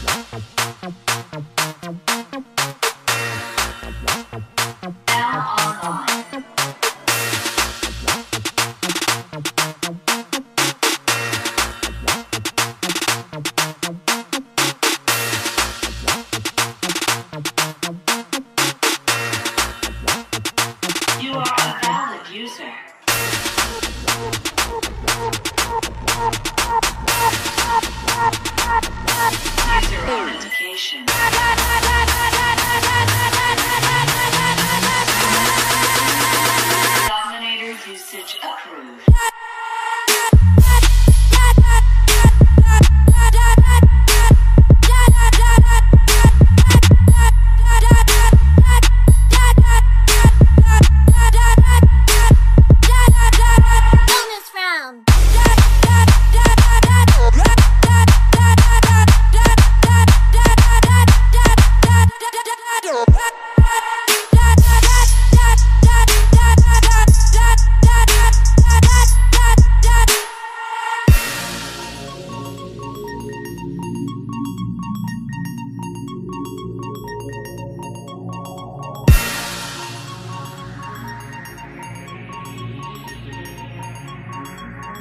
You are a valid user.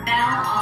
Now